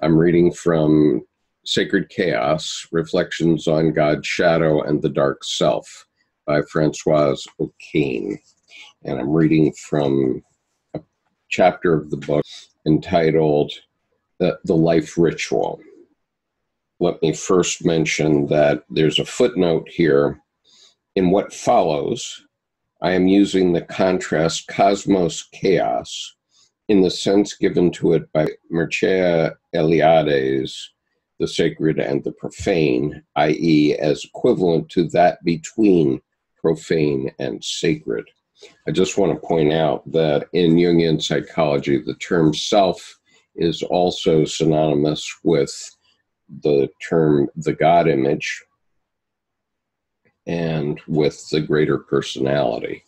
I'm reading from Sacred Chaos Reflections on God's Shadow and the Dark Self by Francoise O'Kane. And I'm reading from a chapter of the book entitled The, the Life Ritual. Let me first mention that there's a footnote here. In what follows, I am using the contrast cosmos chaos in the sense given to it by Mircea Eliade's, the sacred and the profane, i.e., as equivalent to that between profane and sacred. I just want to point out that in Jungian psychology, the term self is also synonymous with the term the God image and with the greater personality.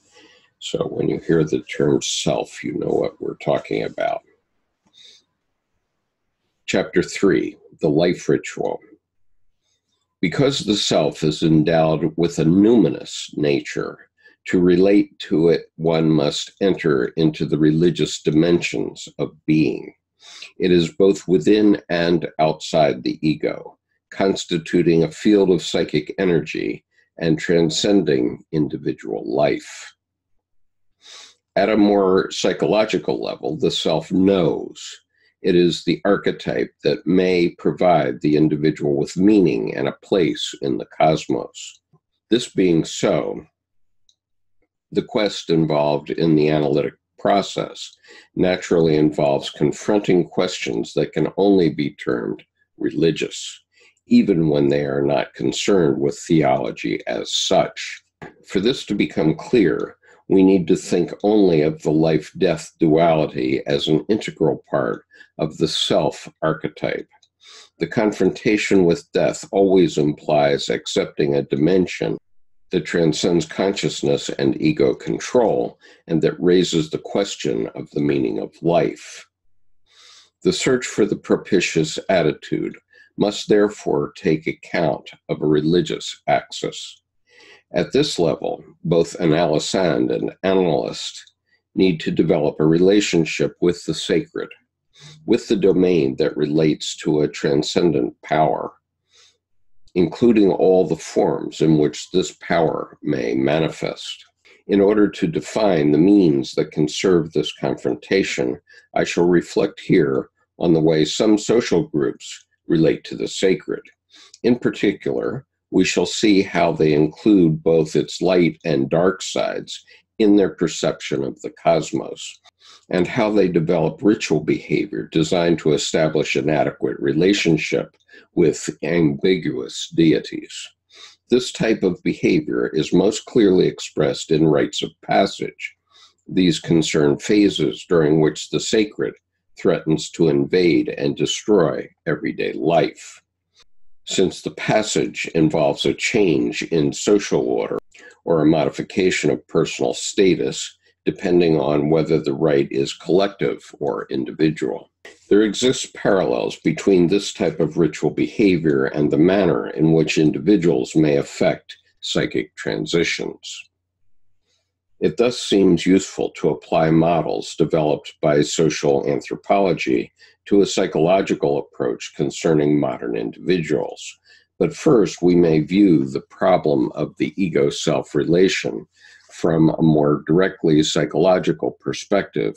So when you hear the term self, you know what we're talking about. Chapter 3 The Life Ritual. Because the self is endowed with a numinous nature, to relate to it, one must enter into the religious dimensions of being. It is both within and outside the ego, constituting a field of psychic energy and transcending individual life. At a more psychological level, the self knows. It is the archetype that may provide the individual with meaning and a place in the cosmos. This being so, the quest involved in the analytic process naturally involves confronting questions that can only be termed religious, even when they are not concerned with theology as such. For this to become clear, we need to think only of the life death duality as an integral part of the self archetype. The confrontation with death always implies accepting a dimension that transcends consciousness and ego control and that raises the question of the meaning of life. The search for the propitious attitude must therefore take account of a religious axis. At this level, both an analysand and analyst need to develop a relationship with the sacred, with the domain that relates to a transcendent power, including all the forms in which this power may manifest. In order to define the means that can serve this confrontation, I shall reflect here on the way some social groups relate to the sacred. In particular, we shall see how they include both its light and dark sides in their perception of the cosmos, and how they develop ritual behavior designed to establish an adequate relationship with ambiguous deities. This type of behavior is most clearly expressed in rites of passage. These concern phases during which the sacred threatens to invade and destroy everyday life since the passage involves a change in social order or a modification of personal status, depending on whether the rite is collective or individual. There exists parallels between this type of ritual behavior and the manner in which individuals may affect psychic transitions. It thus seems useful to apply models developed by social anthropology to a psychological approach concerning modern individuals. But first, we may view the problem of the ego self relation from a more directly psychological perspective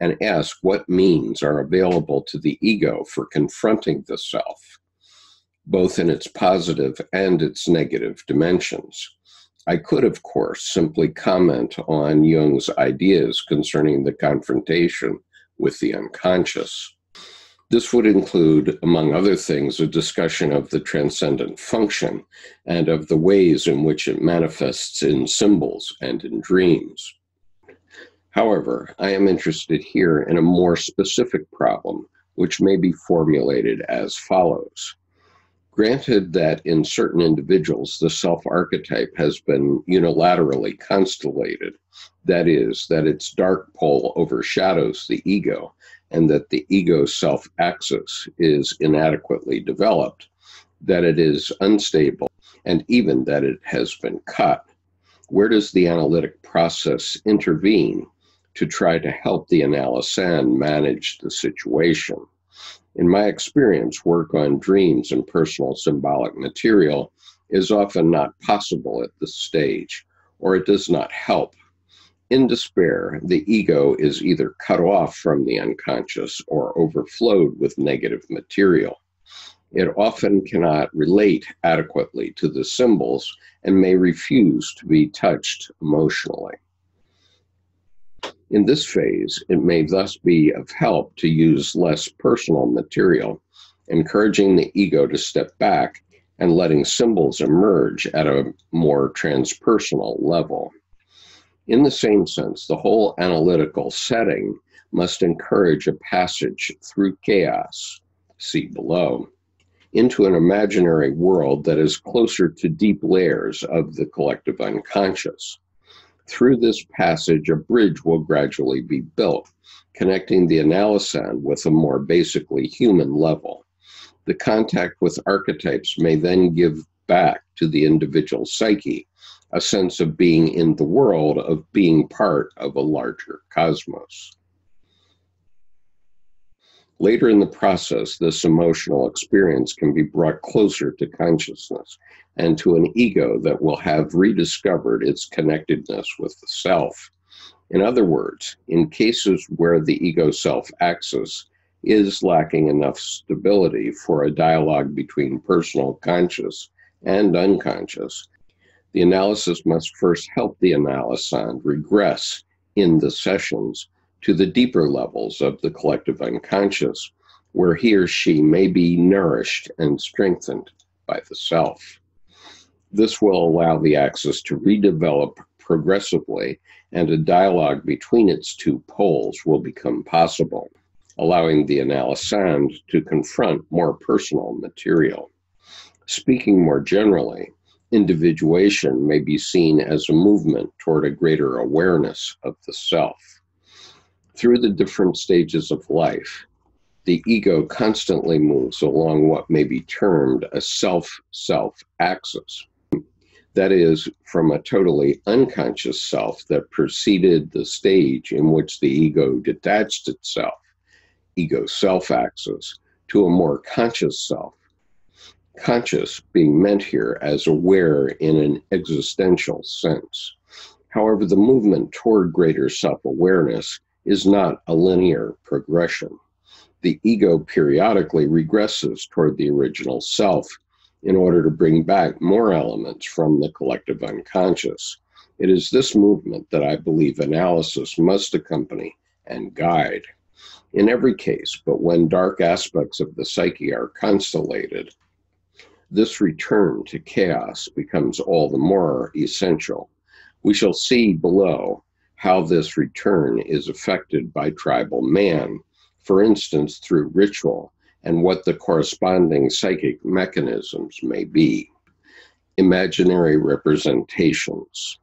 and ask what means are available to the ego for confronting the self, both in its positive and its negative dimensions. I could, of course, simply comment on Jung's ideas concerning the confrontation with the unconscious. This would include, among other things, a discussion of the transcendent function and of the ways in which it manifests in symbols and in dreams. However, I am interested here in a more specific problem, which may be formulated as follows. Granted that in certain individuals the self archetype has been unilaterally constellated, that is, that its dark pole overshadows the ego, and that the ego self axis is inadequately developed, that it is unstable, and even that it has been cut. Where does the analytic process intervene to try to help the analysand manage the situation? In my experience, work on dreams and personal symbolic material is often not possible at this stage, or it does not help. In despair, the ego is either cut off from the unconscious or overflowed with negative material. It often cannot relate adequately to the symbols and may refuse to be touched emotionally. In this phase, it may thus be of help to use less personal material, encouraging the ego to step back and letting symbols emerge at a more transpersonal level. In the same sense, the whole analytical setting must encourage a passage through chaos, see below, into an imaginary world that is closer to deep layers of the collective unconscious. Through this passage, a bridge will gradually be built, connecting the analysand with a more basically human level. The contact with archetypes may then give back to the individual psyche a sense of being in the world, of being part of a larger cosmos. Later in the process, this emotional experience can be brought closer to consciousness and to an ego that will have rediscovered its connectedness with the self. In other words, in cases where the ego self axis is lacking enough stability for a dialogue between personal conscious and unconscious, the analysis must first help the analysand regress in the sessions to the deeper levels of the collective unconscious, where he or she may be nourished and strengthened by the self. This will allow the axis to redevelop progressively, and a dialogue between its two poles will become possible, allowing the analysand to confront more personal material. Speaking more generally, individuation may be seen as a movement toward a greater awareness of the self through the different stages of life, the ego constantly moves along what may be termed a self self axis. That is, from a totally unconscious self that preceded the stage in which the ego detached itself, ego self axis, to a more conscious self. Conscious being meant here as aware in an existential sense. However, the movement toward greater self awareness is not a linear progression. The ego periodically regresses toward the original self in order to bring back more elements from the collective unconscious. It is this movement that I believe analysis must accompany and guide. In every case, but when dark aspects of the psyche are constellated, this return to chaos becomes all the more essential. We shall see below how this return is affected by tribal man, for instance, through ritual, and what the corresponding psychic mechanisms may be. Imaginary representations.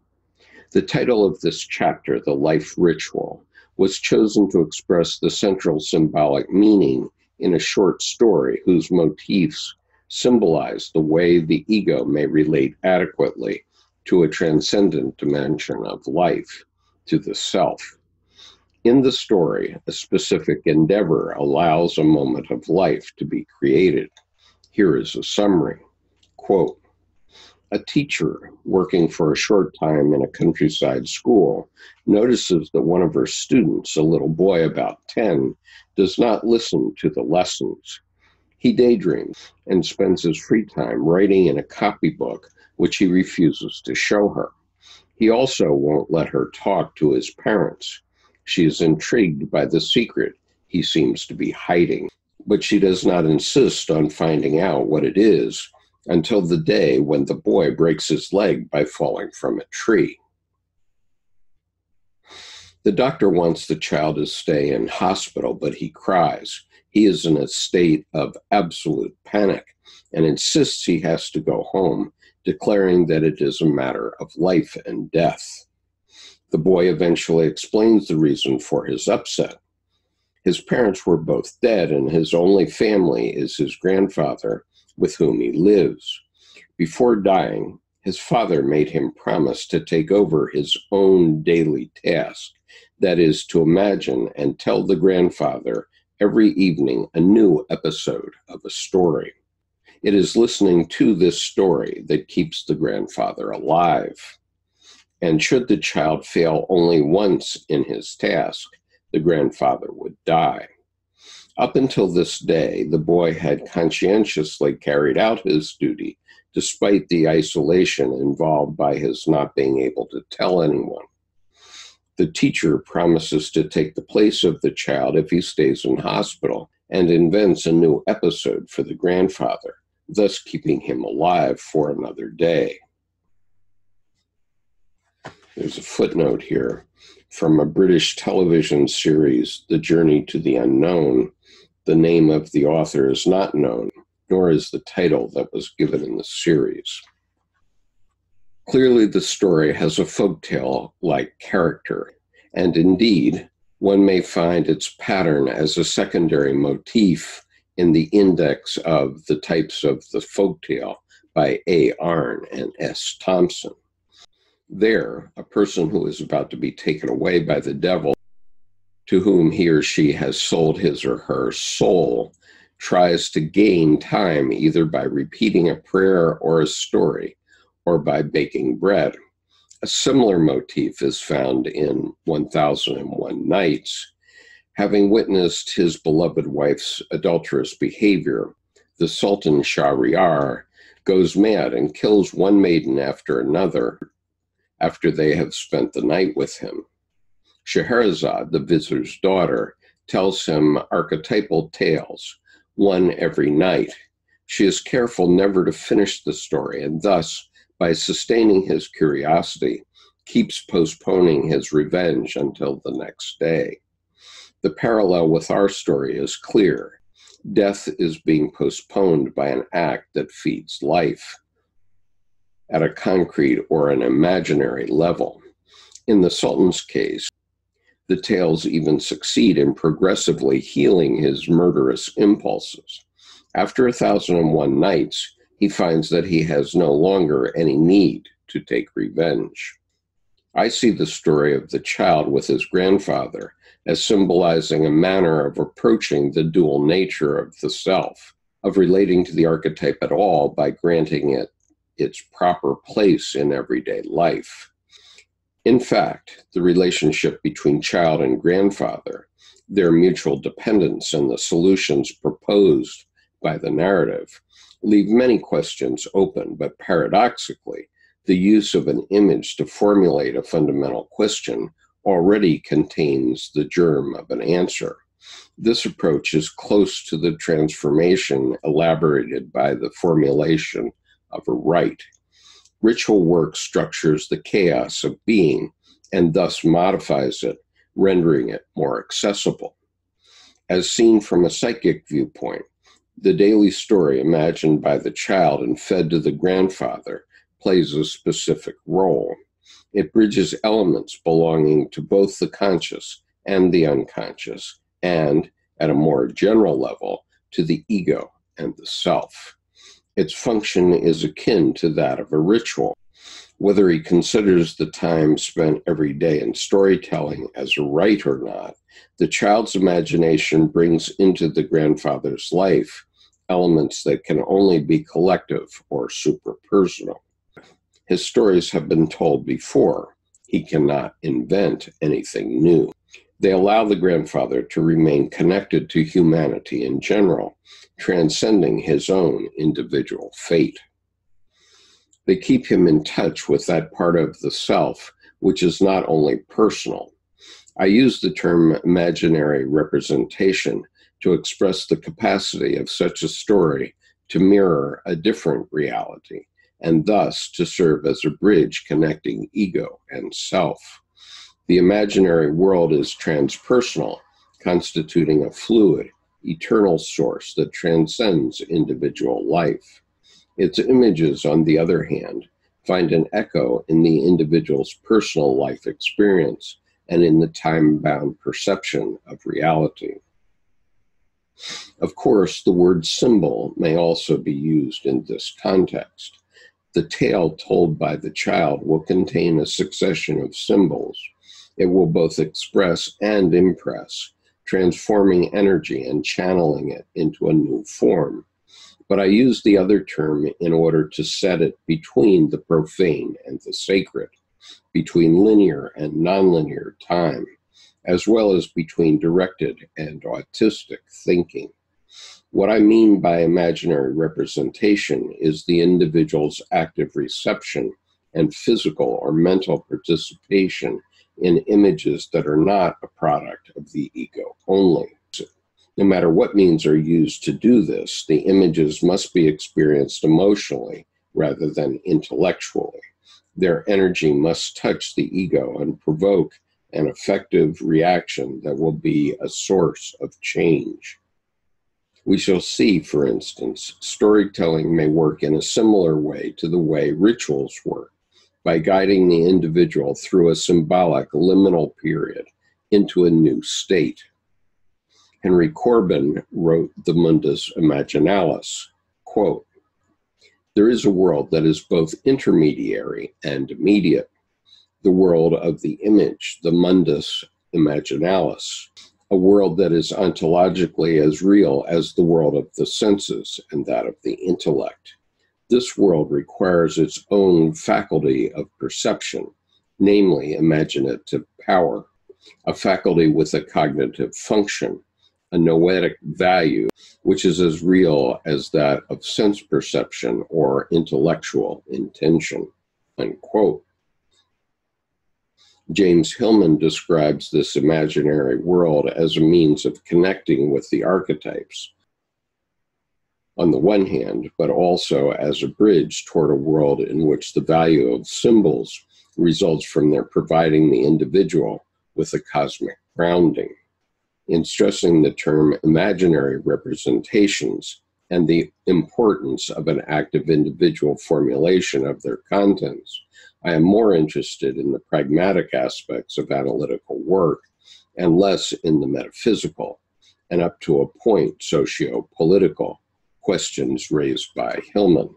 The title of this chapter, The Life Ritual, was chosen to express the central symbolic meaning in a short story whose motifs symbolize the way the ego may relate adequately to a transcendent dimension of life to the self. In the story, a specific endeavor allows a moment of life to be created. Here is a summary. Quote, a teacher working for a short time in a countryside school notices that one of her students, a little boy about 10, does not listen to the lessons. He daydreams and spends his free time writing in a copybook, which he refuses to show her. He also won't let her talk to his parents. She is intrigued by the secret he seems to be hiding, but she does not insist on finding out what it is until the day when the boy breaks his leg by falling from a tree. The doctor wants the child to stay in hospital, but he cries. He is in a state of absolute panic and insists he has to go home declaring that it is a matter of life and death. The boy eventually explains the reason for his upset. His parents were both dead, and his only family is his grandfather, with whom he lives. Before dying, his father made him promise to take over his own daily task, that is, to imagine and tell the grandfather every evening a new episode of a story. It is listening to this story that keeps the grandfather alive. And should the child fail only once in his task, the grandfather would die. Up until this day, the boy had conscientiously carried out his duty despite the isolation involved by his not being able to tell anyone. The teacher promises to take the place of the child if he stays in hospital and invents a new episode for the grandfather, thus keeping him alive for another day. There's a footnote here from a British television series, The Journey to the Unknown. The name of the author is not known, nor is the title that was given in the series. Clearly, the story has a folktale like character, and indeed, one may find its pattern as a secondary motif in the index of the types of the folktale by A. Aarne and S. Thompson. There, a person who is about to be taken away by the devil, to whom he or she has sold his or her soul, tries to gain time either by repeating a prayer or a story or by baking bread. A similar motif is found in 1001 Nights. Having witnessed his beloved wife's adulterous behavior, the Sultan Shahryar goes mad and kills one maiden after another after they have spent the night with him. Scheherazade, the vizier's daughter, tells him archetypal tales, one every night. She is careful never to finish the story, and thus, by sustaining his curiosity, keeps postponing his revenge until the next day. The parallel with our story is clear. Death is being postponed by an act that feeds life at a concrete or an imaginary level. In the Sultan's case, the tales even succeed in progressively healing his murderous impulses. After a thousand and one nights, he finds that he has no longer any need to take revenge. I see the story of the child with his grandfather as symbolizing a manner of approaching the dual nature of the self, of relating to the archetype at all by granting it its proper place in everyday life. In fact, the relationship between child and grandfather, their mutual dependence, and the solutions proposed by the narrative leave many questions open, but paradoxically, the use of an image to formulate a fundamental question already contains the germ of an answer. This approach is close to the transformation elaborated by the formulation of a rite. Ritual work structures the chaos of being and thus modifies it, rendering it more accessible. As seen from a psychic viewpoint, the daily story imagined by the child and fed to the grandfather plays a specific role. It bridges elements belonging to both the conscious and the unconscious, and, at a more general level, to the ego and the self. Its function is akin to that of a ritual. Whether he considers the time spent every day in storytelling as a rite or not, the child's imagination brings into the grandfather's life elements that can only be collective or superpersonal. His stories have been told before. He cannot invent anything new. They allow the grandfather to remain connected to humanity in general, transcending his own individual fate. They keep him in touch with that part of the self which is not only personal. I use the term imaginary representation to express the capacity of such a story to mirror a different reality and thus to serve as a bridge connecting ego and self. The imaginary world is transpersonal, constituting a fluid, eternal source that transcends individual life. Its images, on the other hand, find an echo in the individual's personal life experience and in the time bound perception of reality. Of course, the word symbol may also be used in this context. The tale told by the child will contain a succession of symbols it will both express and impress, transforming energy and channeling it into a new form. But I use the other term in order to set it between the profane and the sacred, between linear and nonlinear time, as well as between directed and autistic thinking. What I mean by imaginary representation is the individual's active reception and physical or mental participation in images that are not a product of the ego only. No matter what means are used to do this, the images must be experienced emotionally rather than intellectually. Their energy must touch the ego and provoke an effective reaction that will be a source of change. We shall see, for instance, storytelling may work in a similar way to the way rituals work by guiding the individual through a symbolic liminal period into a new state. Henry Corbin wrote the Mundus Imaginalis, quote, there is a world that is both intermediary and immediate, the world of the image, the mundus imaginalis, a world that is ontologically as real as the world of the senses and that of the intellect. This world requires its own faculty of perception, namely imaginative power, a faculty with a cognitive function, a noetic value, which is as real as that of sense perception or intellectual intention. Unquote. James Hillman describes this imaginary world as a means of connecting with the archetypes, on the one hand, but also as a bridge toward a world in which the value of symbols results from their providing the individual with a cosmic grounding. In stressing the term imaginary representations and the importance of an active individual formulation of their contents, I am more interested in the pragmatic aspects of analytical work and less in the metaphysical, and up to a point socio political questions raised by Hillman.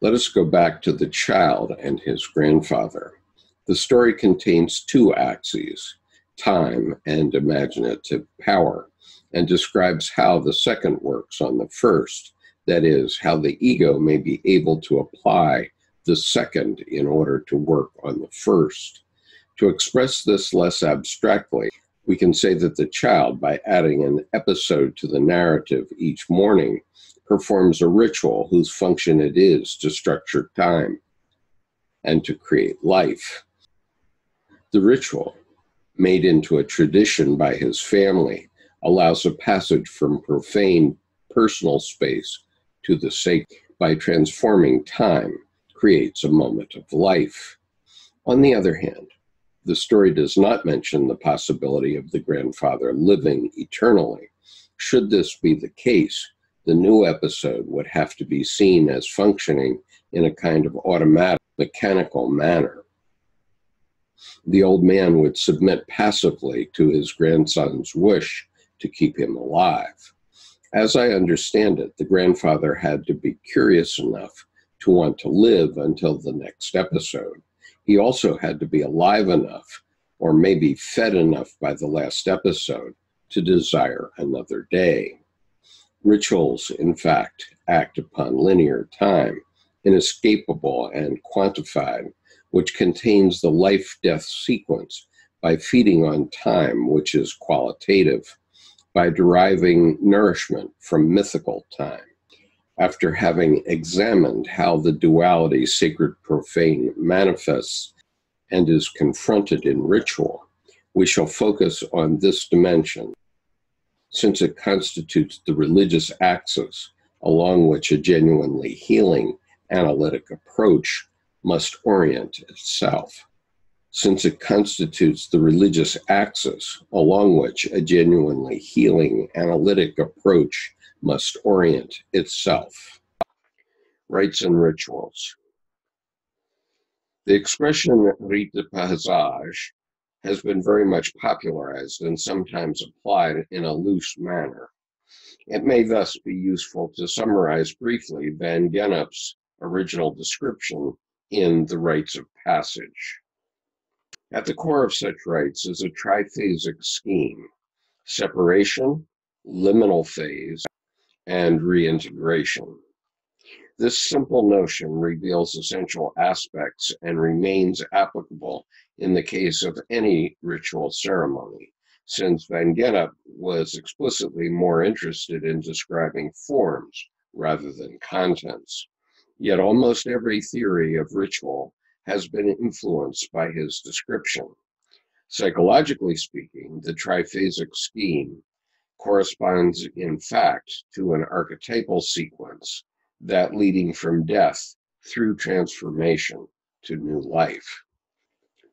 Let us go back to the child and his grandfather. The story contains two axes, time and imaginative power, and describes how the second works on the first, that is, how the ego may be able to apply the second in order to work on the first. To express this less abstractly, we can say that the child, by adding an episode to the narrative each morning, performs a ritual whose function it is to structure time and to create life. The ritual, made into a tradition by his family, allows a passage from profane personal space to the sacred by transforming time, creates a moment of life. On the other hand, the story does not mention the possibility of the grandfather living eternally. Should this be the case, the new episode would have to be seen as functioning in a kind of automatic, mechanical manner. The old man would submit passively to his grandson's wish to keep him alive. As I understand it, the grandfather had to be curious enough to want to live until the next episode he also had to be alive enough, or maybe fed enough by the last episode, to desire another day. Rituals, in fact, act upon linear time, inescapable and quantified, which contains the life death sequence by feeding on time, which is qualitative, by deriving nourishment from mythical time after having examined how the duality sacred profane manifests and is confronted in ritual, we shall focus on this dimension since it constitutes the religious axis along which a genuinely healing analytic approach must orient itself. Since it constitutes the religious axis along which a genuinely healing analytic approach must orient itself. Rites and rituals. The expression rite de passage has been very much popularized and sometimes applied in a loose manner. It may thus be useful to summarize briefly Van Gennep's original description in The Rites of Passage. At the core of such rites is a triphasic scheme separation, liminal phase, and reintegration. This simple notion reveals essential aspects and remains applicable in the case of any ritual ceremony, since Van Gennep was explicitly more interested in describing forms rather than contents. Yet almost every theory of ritual has been influenced by his description. Psychologically speaking, the triphasic scheme corresponds in fact to an archetypal sequence that leading from death through transformation to new life.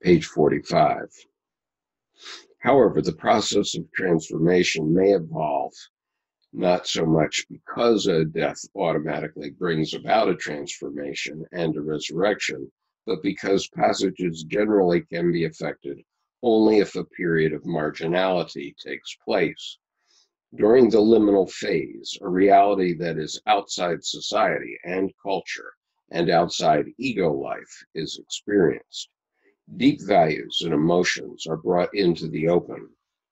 Page 45. However, the process of transformation may evolve not so much because a death automatically brings about a transformation and a resurrection, but because passages generally can be affected only if a period of marginality takes place. During the liminal phase, a reality that is outside society and culture and outside ego life is experienced. Deep values and emotions are brought into the open,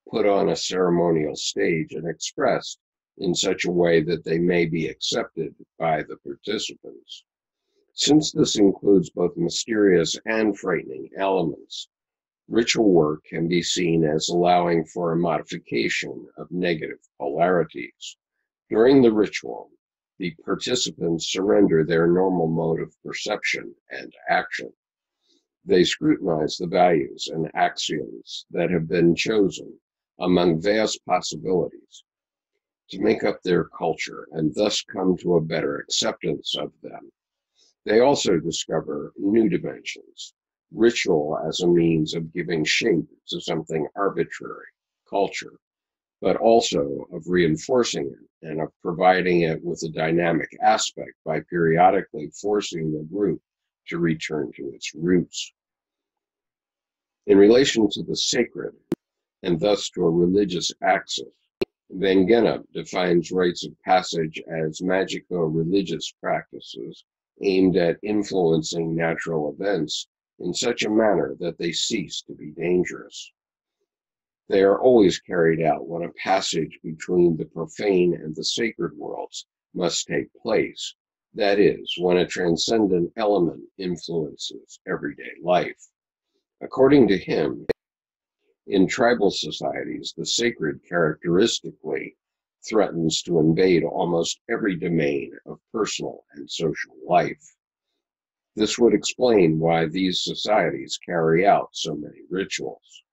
put on a ceremonial stage, and expressed in such a way that they may be accepted by the participants. Since this includes both mysterious and frightening elements, Ritual work can be seen as allowing for a modification of negative polarities. During the ritual, the participants surrender their normal mode of perception and action. They scrutinize the values and axioms that have been chosen among vast possibilities to make up their culture and thus come to a better acceptance of them. They also discover new dimensions ritual as a means of giving shape to something arbitrary, culture, but also of reinforcing it and of providing it with a dynamic aspect by periodically forcing the group to return to its roots. In relation to the sacred, and thus to a religious axis, Van Gennep defines rites of passage as magico-religious practices aimed at influencing natural events in such a manner that they cease to be dangerous. They are always carried out when a passage between the profane and the sacred worlds must take place. That is, when a transcendent element influences everyday life. According to him, in tribal societies, the sacred characteristically threatens to invade almost every domain of personal and social life. This would explain why these societies carry out so many rituals.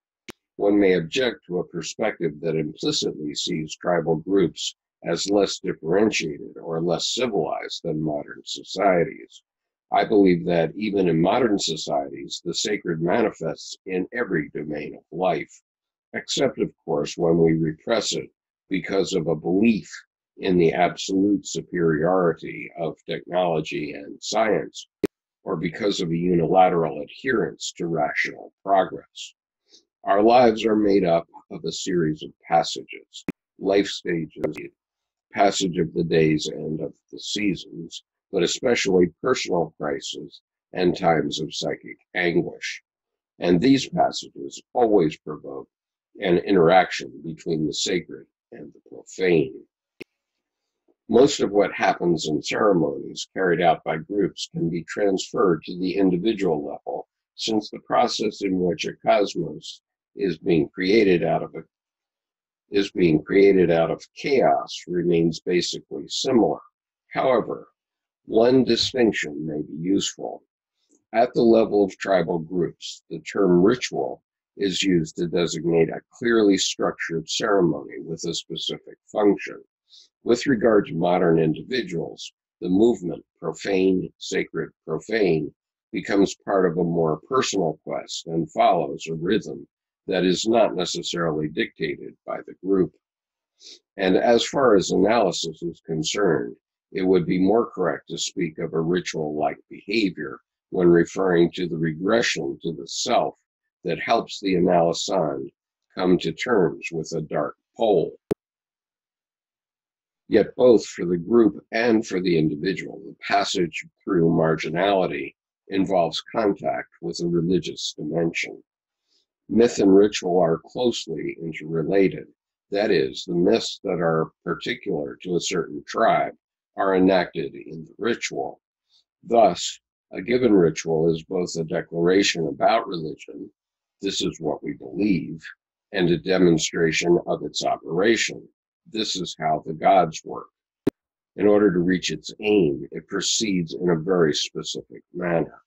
One may object to a perspective that implicitly sees tribal groups as less differentiated or less civilized than modern societies. I believe that even in modern societies, the sacred manifests in every domain of life, except, of course, when we repress it because of a belief in the absolute superiority of technology and science or because of a unilateral adherence to rational progress. Our lives are made up of a series of passages, life stages, passage of the days and of the seasons, but especially personal crises and times of psychic anguish. And these passages always provoke an interaction between the sacred and the profane. Most of what happens in ceremonies carried out by groups can be transferred to the individual level, since the process in which a cosmos is being created out of a is being created out of chaos remains basically similar. However, one distinction may be useful. At the level of tribal groups, the term ritual is used to designate a clearly structured ceremony with a specific function. With regard to modern individuals, the movement, profane, sacred, profane, becomes part of a more personal quest and follows a rhythm that is not necessarily dictated by the group. And as far as analysis is concerned, it would be more correct to speak of a ritual like behavior when referring to the regression to the self that helps the analysand come to terms with a dark pole. Yet, both for the group and for the individual, the passage through marginality involves contact with a religious dimension. Myth and ritual are closely interrelated. That is, the myths that are particular to a certain tribe are enacted in the ritual. Thus, a given ritual is both a declaration about religion, this is what we believe, and a demonstration of its operation. This is how the gods work. In order to reach its aim, it proceeds in a very specific manner.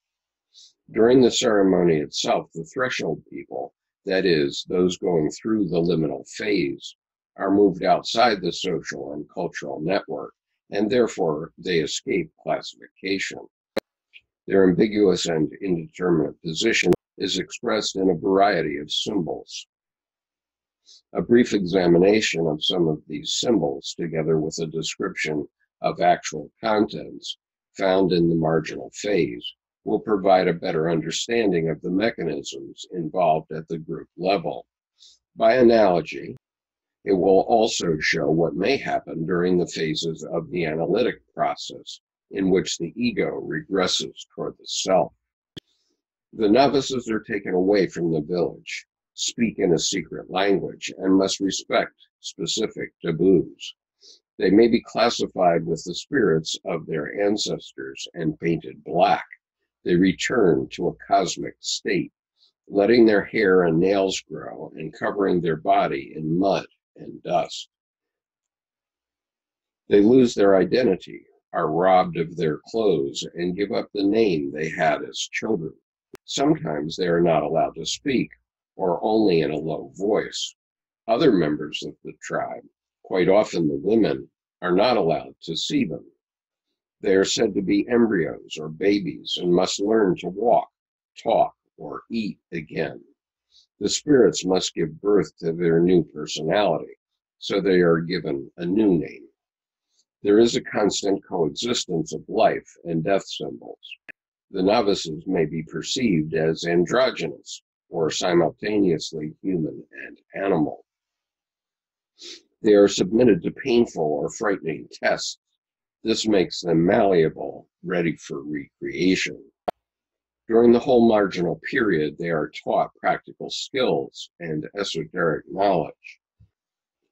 During the ceremony itself, the threshold people, that is, those going through the liminal phase, are moved outside the social and cultural network, and therefore they escape classification. Their ambiguous and indeterminate position is expressed in a variety of symbols. A brief examination of some of these symbols, together with a description of actual contents found in the marginal phase, will provide a better understanding of the mechanisms involved at the group level. By analogy, it will also show what may happen during the phases of the analytic process in which the ego regresses toward the self. The novices are taken away from the village, speak in a secret language, and must respect specific taboos. They may be classified with the spirits of their ancestors and painted black. They return to a cosmic state, letting their hair and nails grow and covering their body in mud and dust. They lose their identity, are robbed of their clothes, and give up the name they had as children. Sometimes they are not allowed to speak, or only in a low voice. Other members of the tribe quite often the women, are not allowed to see them. They are said to be embryos or babies and must learn to walk, talk, or eat again. The spirits must give birth to their new personality, so they are given a new name. There is a constant coexistence of life and death symbols. The novices may be perceived as androgynous or simultaneously human and animal. They are submitted to painful or frightening tests. This makes them malleable, ready for recreation. During the whole marginal period, they are taught practical skills and esoteric knowledge.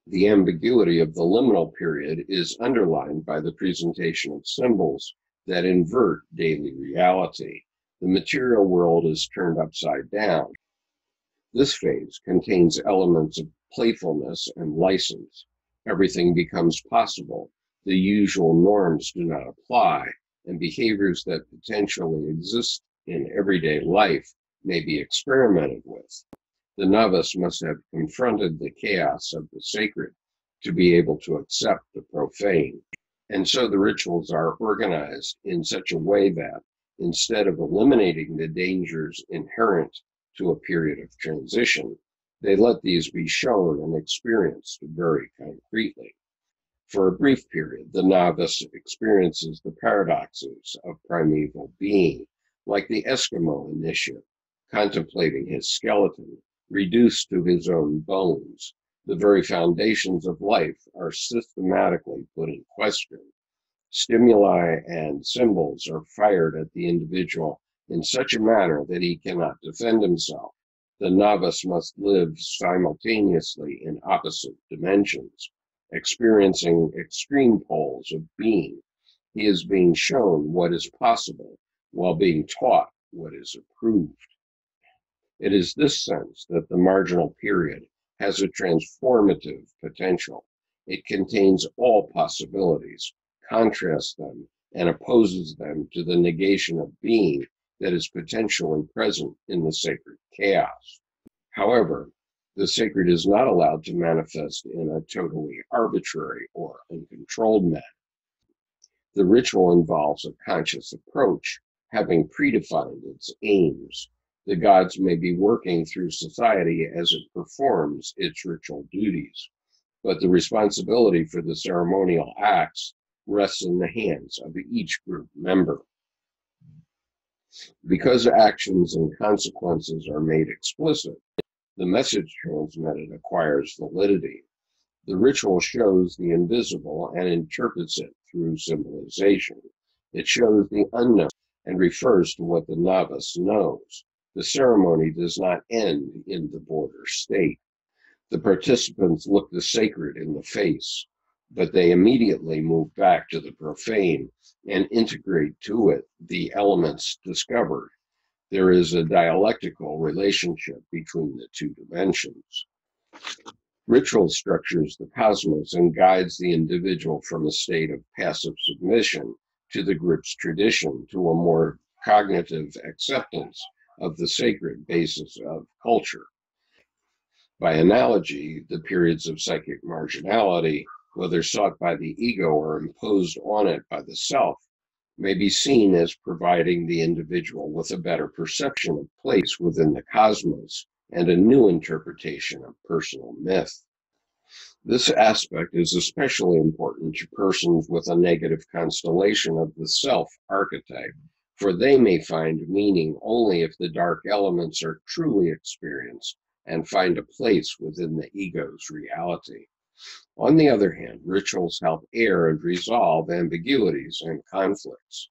The ambiguity of the liminal period is underlined by the presentation of symbols that invert daily reality. The material world is turned upside down. This phase contains elements of playfulness and license. Everything becomes possible. The usual norms do not apply, and behaviors that potentially exist in everyday life may be experimented with. The novice must have confronted the chaos of the sacred to be able to accept the profane. And so the rituals are organized in such a way that instead of eliminating the dangers inherent to a period of transition, they let these be shown and experienced very concretely. For a brief period, the novice experiences the paradoxes of primeval being, like the Eskimo initiate, contemplating his skeleton, reduced to his own bones. The very foundations of life are systematically put in question. Stimuli and symbols are fired at the individual in such a manner that he cannot defend himself the novice must live simultaneously in opposite dimensions, experiencing extreme poles of being. He is being shown what is possible while being taught what is approved. It is this sense that the marginal period has a transformative potential. It contains all possibilities, contrasts them, and opposes them to the negation of being that is potentially present in the sacred chaos. However, the sacred is not allowed to manifest in a totally arbitrary or uncontrolled manner. The ritual involves a conscious approach, having predefined its aims. The gods may be working through society as it performs its ritual duties, but the responsibility for the ceremonial acts rests in the hands of each group member. Because actions and consequences are made explicit, the message transmitted acquires validity. The ritual shows the invisible and interprets it through symbolization. It shows the unknown and refers to what the novice knows. The ceremony does not end in the border state. The participants look the sacred in the face, but they immediately move back to the profane and integrate to it the elements discovered. There is a dialectical relationship between the two dimensions. Ritual structures the cosmos and guides the individual from a state of passive submission to the group's tradition to a more cognitive acceptance of the sacred basis of culture. By analogy, the periods of psychic marginality, whether sought by the ego or imposed on it by the self, may be seen as providing the individual with a better perception of place within the cosmos and a new interpretation of personal myth. This aspect is especially important to persons with a negative constellation of the self archetype, for they may find meaning only if the dark elements are truly experienced and find a place within the ego's reality. On the other hand, rituals help air and resolve ambiguities and conflicts.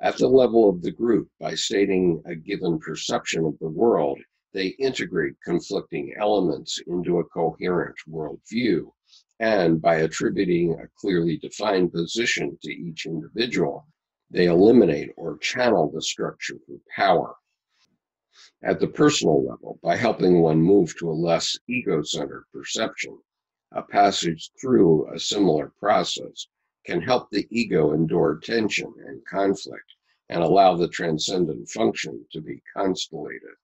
At the level of the group, by stating a given perception of the world, they integrate conflicting elements into a coherent worldview. And by attributing a clearly defined position to each individual, they eliminate or channel the structure for power. At the personal level, by helping one move to a less ego centered perception, a passage through a similar process can help the ego endure tension and conflict and allow the transcendent function to be constellated.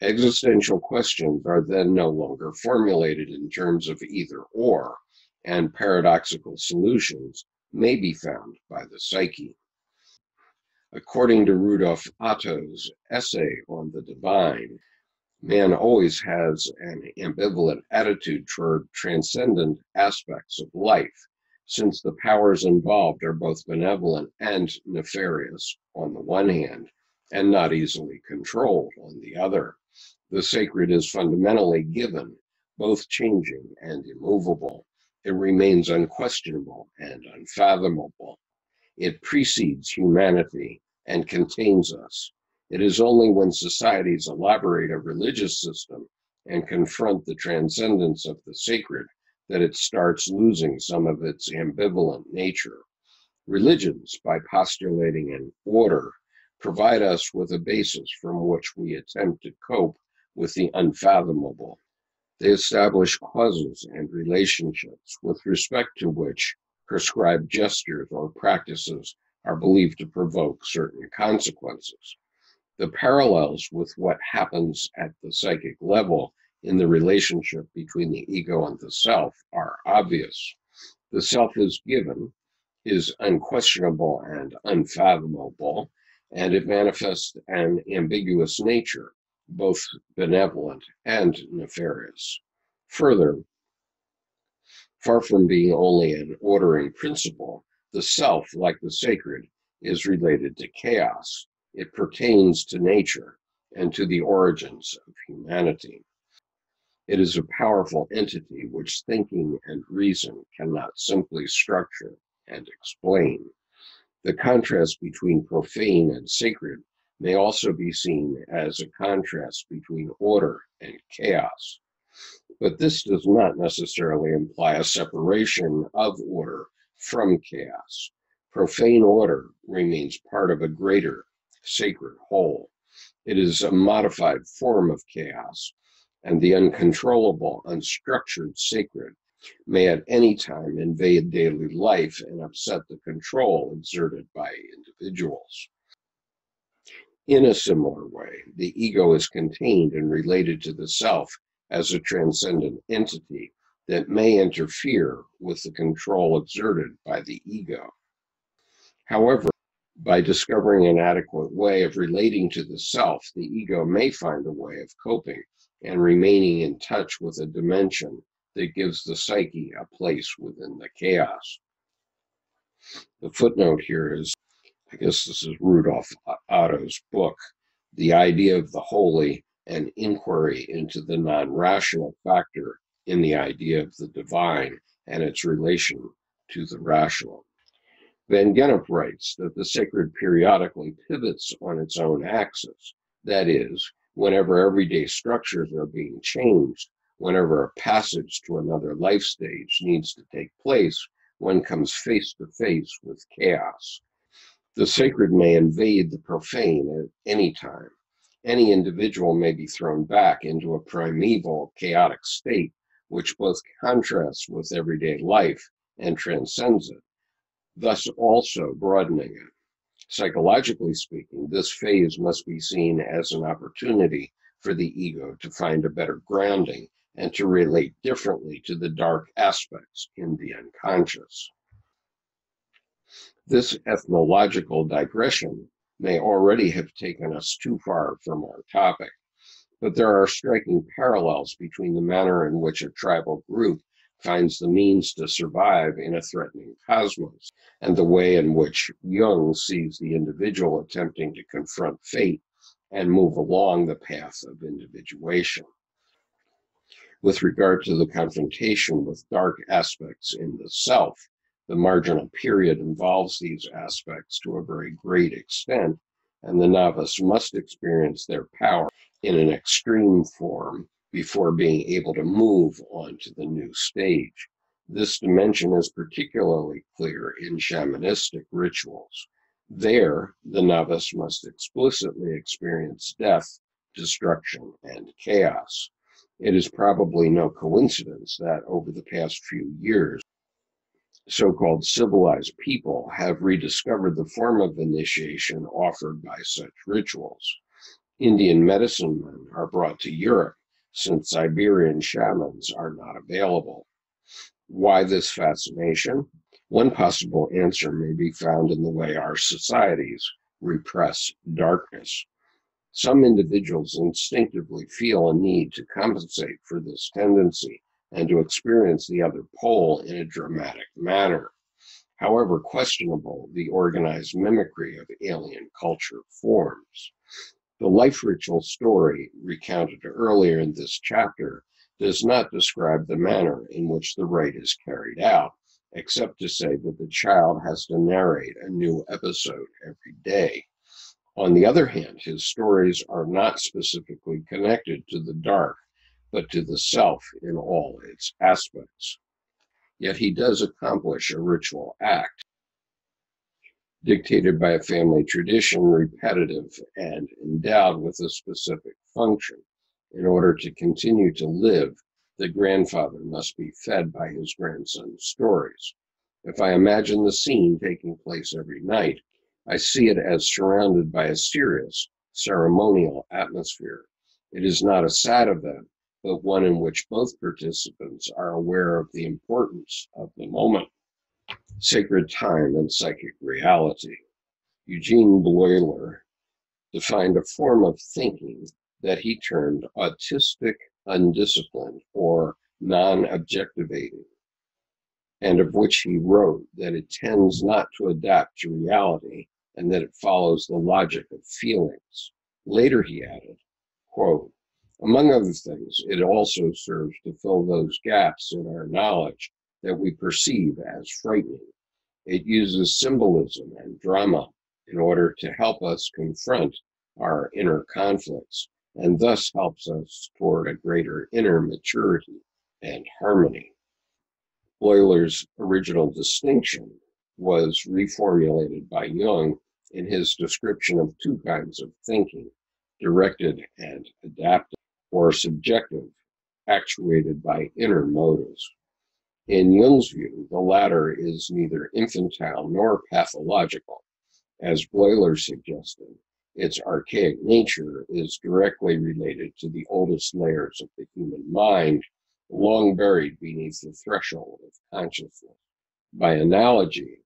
Existential questions are then no longer formulated in terms of either or, and paradoxical solutions may be found by the psyche. According to Rudolf Otto's essay on the divine, man always has an ambivalent attitude toward transcendent aspects of life, since the powers involved are both benevolent and nefarious on the one hand, and not easily controlled on the other. The sacred is fundamentally given, both changing and immovable. It remains unquestionable and unfathomable. It precedes humanity and contains us. It is only when societies elaborate a religious system and confront the transcendence of the sacred that it starts losing some of its ambivalent nature. Religions, by postulating an order, provide us with a basis from which we attempt to cope with the unfathomable. They establish causes and relationships with respect to which prescribed gestures or practices are believed to provoke certain consequences. The parallels with what happens at the psychic level in the relationship between the ego and the self are obvious. The self is given, is unquestionable and unfathomable, and it manifests an ambiguous nature both benevolent and nefarious. Further, far from being only an ordering principle, the self, like the sacred, is related to chaos. It pertains to nature and to the origins of humanity. It is a powerful entity which thinking and reason cannot simply structure and explain. The contrast between profane and sacred may also be seen as a contrast between order and chaos. But this does not necessarily imply a separation of order from chaos. Profane order remains part of a greater sacred whole. It is a modified form of chaos, and the uncontrollable, unstructured sacred may at any time invade daily life and upset the control exerted by individuals. In a similar way, the ego is contained and related to the self as a transcendent entity that may interfere with the control exerted by the ego. However, by discovering an adequate way of relating to the self, the ego may find a way of coping and remaining in touch with a dimension that gives the psyche a place within the chaos. The footnote here is I guess this is Rudolf Otto's book, The Idea of the Holy and Inquiry into the Non Rational Factor in the Idea of the Divine and its relation to the rational. Van Gennep writes that the sacred periodically pivots on its own axis, that is, whenever everyday structures are being changed, whenever a passage to another life stage needs to take place, one comes face to face with chaos. The sacred may invade the profane at any time. Any individual may be thrown back into a primeval, chaotic state, which both contrasts with everyday life and transcends it, thus also broadening it. Psychologically speaking, this phase must be seen as an opportunity for the ego to find a better grounding and to relate differently to the dark aspects in the unconscious. This ethnological digression may already have taken us too far from our topic, but there are striking parallels between the manner in which a tribal group finds the means to survive in a threatening cosmos and the way in which Jung sees the individual attempting to confront fate and move along the path of individuation. With regard to the confrontation with dark aspects in the self, the marginal period involves these aspects to a very great extent, and the novice must experience their power in an extreme form before being able to move on to the new stage. This dimension is particularly clear in shamanistic rituals. There, the novice must explicitly experience death, destruction, and chaos. It is probably no coincidence that over the past few years, so called civilized people have rediscovered the form of initiation offered by such rituals. Indian medicine men are brought to Europe since Siberian shamans are not available. Why this fascination? One possible answer may be found in the way our societies repress darkness. Some individuals instinctively feel a need to compensate for this tendency and to experience the other pole in a dramatic manner. However questionable the organized mimicry of alien culture forms. The life ritual story recounted earlier in this chapter does not describe the manner in which the rite is carried out, except to say that the child has to narrate a new episode every day. On the other hand, his stories are not specifically connected to the dark but to the self in all its aspects. Yet he does accomplish a ritual act dictated by a family tradition, repetitive and endowed with a specific function. In order to continue to live, the grandfather must be fed by his grandson's stories. If I imagine the scene taking place every night, I see it as surrounded by a serious ceremonial atmosphere. It is not a sad event, but one in which both participants are aware of the importance of the moment, sacred time, and psychic reality. Eugene Bleuler defined a form of thinking that he termed autistic undisciplined or non objectivating, and of which he wrote that it tends not to adapt to reality and that it follows the logic of feelings. Later he added, quote, among other things, it also serves to fill those gaps in our knowledge that we perceive as frightening. It uses symbolism and drama in order to help us confront our inner conflicts and thus helps us toward a greater inner maturity and harmony. Bleuler's original distinction was reformulated by Jung in his description of two kinds of thinking directed and adaptive or subjective, actuated by inner motives. In Jung's view, the latter is neither infantile nor pathological. As Bleuler suggested, its archaic nature is directly related to the oldest layers of the human mind, long buried beneath the threshold of consciousness. By analogy,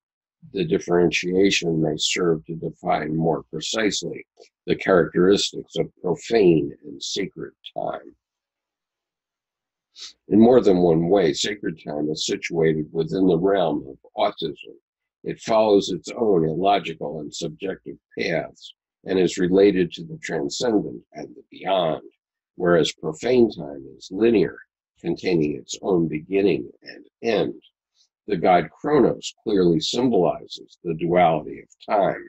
the differentiation may serve to define more precisely the characteristics of profane and sacred time. In more than one way, sacred time is situated within the realm of autism. It follows its own illogical and subjective paths and is related to the transcendent and the beyond, whereas profane time is linear, containing its own beginning and end. The god Kronos clearly symbolizes the duality of time,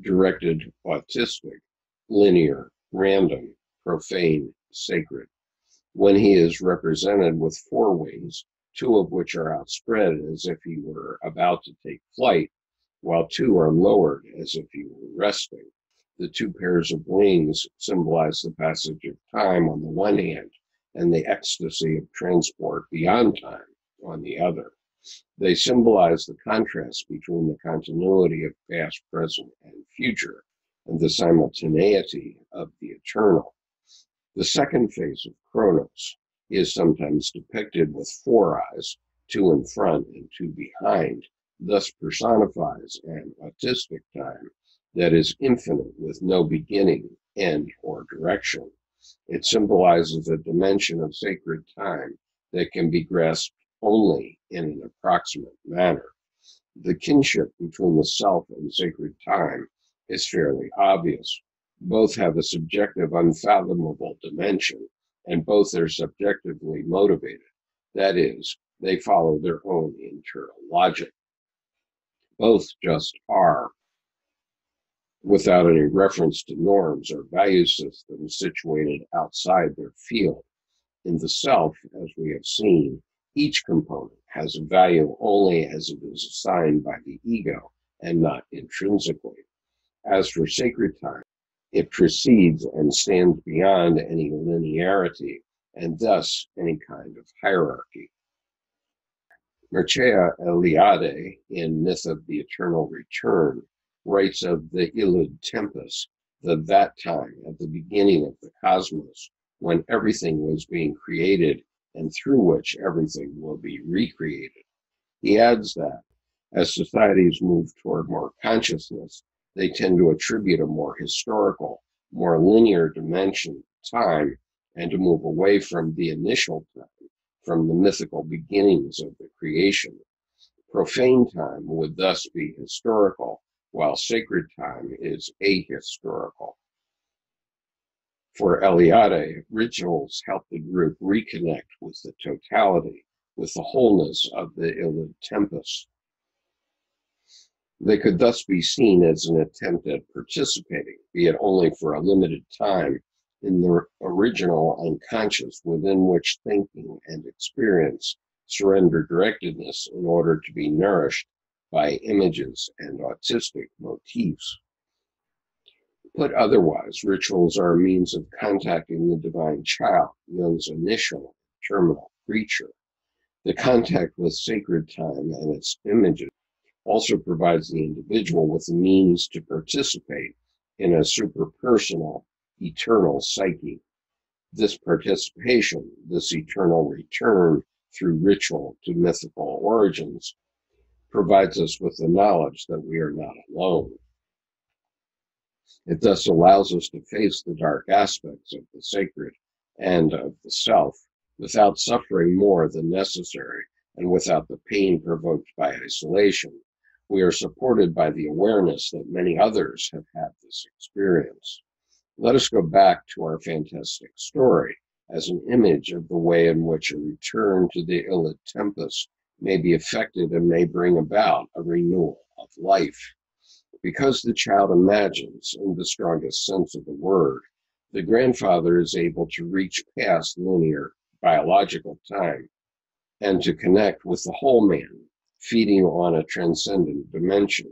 directed autistic linear, random, profane, sacred. When he is represented with four wings, two of which are outspread as if he were about to take flight, while two are lowered as if he were resting. The two pairs of wings symbolize the passage of time on the one hand and the ecstasy of transport beyond time on the other. They symbolize the contrast between the continuity of past, present, and future and the simultaneity of the eternal. The second phase of Chronos is sometimes depicted with four eyes, two in front and two behind, thus personifies an autistic time that is infinite with no beginning, end, or direction. It symbolizes a dimension of sacred time that can be grasped only in an approximate manner. The kinship between the self and sacred time is fairly obvious. Both have a subjective, unfathomable dimension, and both are subjectively motivated. That is, they follow their own internal logic. Both just are without any reference to norms or value systems situated outside their field. In the self, as we have seen, each component has a value only as it is assigned by the ego and not intrinsically. As for sacred time, it precedes and stands beyond any linearity and thus any kind of hierarchy. Mircea Eliade, in Myth of the Eternal Return, writes of the Illud Tempus, the that time at the beginning of the cosmos, when everything was being created and through which everything will be recreated. He adds that as societies move toward more consciousness, they tend to attribute a more historical, more linear dimension to time and to move away from the initial time, from the mythical beginnings of the creation. Profane time would thus be historical while sacred time is ahistorical. For Eliade, rituals help the group reconnect with the totality, with the wholeness of the Illud Tempus. They could thus be seen as an attempt at participating, be it only for a limited time, in the original unconscious within which thinking and experience surrender directedness in order to be nourished by images and autistic motifs. Put otherwise, rituals are a means of contacting the divine child, Jung's initial terminal creature. The contact with sacred time and its images also provides the individual with the means to participate in a superpersonal, eternal psyche. This participation, this eternal return through ritual to mythical origins, provides us with the knowledge that we are not alone. It thus allows us to face the dark aspects of the sacred and of the self without suffering more than necessary and without the pain provoked by isolation. We are supported by the awareness that many others have had this experience. Let us go back to our fantastic story as an image of the way in which a return to the Illud Tempus may be affected and may bring about a renewal of life. Because the child imagines, in the strongest sense of the word, the grandfather is able to reach past linear biological time and to connect with the whole man, feeding on a transcendent dimension.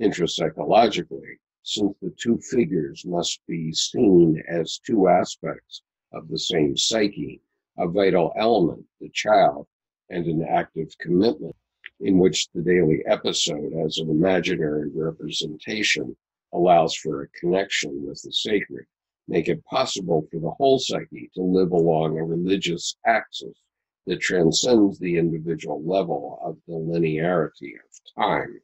Intrapsychologically, since the two figures must be seen as two aspects of the same psyche, a vital element, the child, and an active commitment in which the daily episode as an imaginary representation allows for a connection with the sacred, make it possible for the whole psyche to live along a religious axis that transcends the individual level of the linearity of time.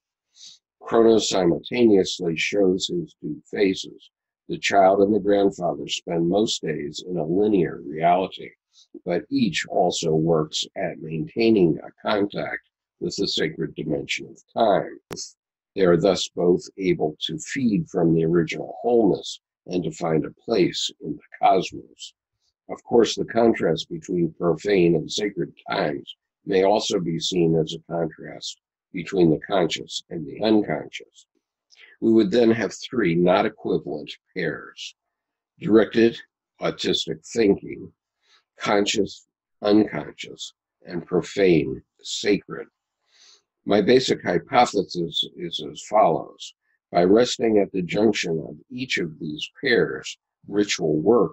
Chronos simultaneously shows his two phases. The child and the grandfather spend most days in a linear reality but each also works at maintaining a contact with the sacred dimension of time. They are thus both able to feed from the original wholeness and to find a place in the cosmos. Of course, the contrast between profane and sacred times may also be seen as a contrast between the conscious and the unconscious. We would then have three not equivalent pairs directed autistic thinking, conscious, unconscious, and profane, sacred. My basic hypothesis is as follows. By resting at the junction of each of these pairs, ritual work,